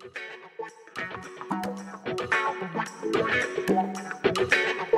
Thank you.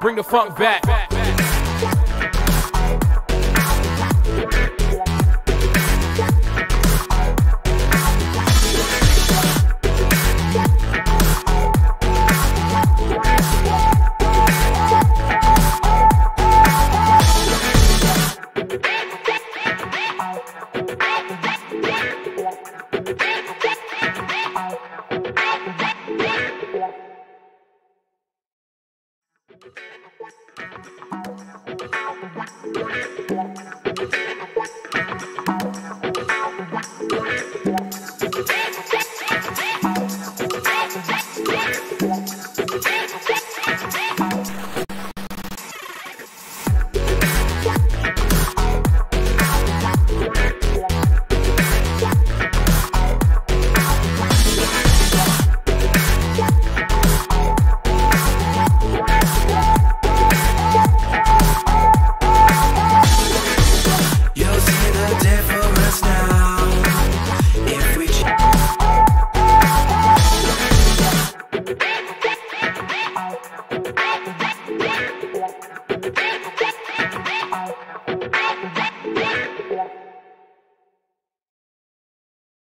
Bring the funk back. Thank you.